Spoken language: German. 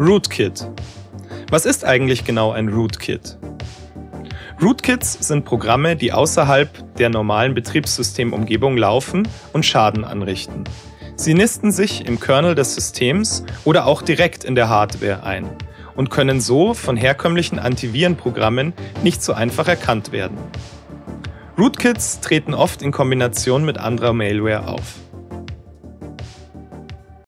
Rootkit. Was ist eigentlich genau ein Rootkit? Rootkits sind Programme, die außerhalb der normalen Betriebssystemumgebung laufen und Schaden anrichten. Sie nisten sich im Kernel des Systems oder auch direkt in der Hardware ein und können so von herkömmlichen Antivirenprogrammen nicht so einfach erkannt werden. Rootkits treten oft in Kombination mit anderer Malware auf.